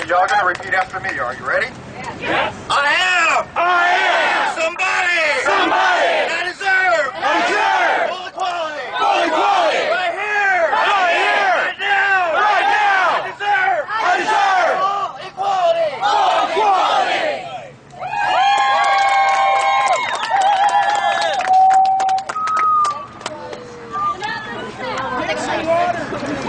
Okay, y'all gonna repeat after me. Are you ready? Yes. yes. I am. I am. Somebody. Somebody. I deserve. I deserve. Full equality. Full equality. Right here. Right here. Right now. Right now. I deserve. I deserve. Full equality. Full equality. Thank you, guys. Water.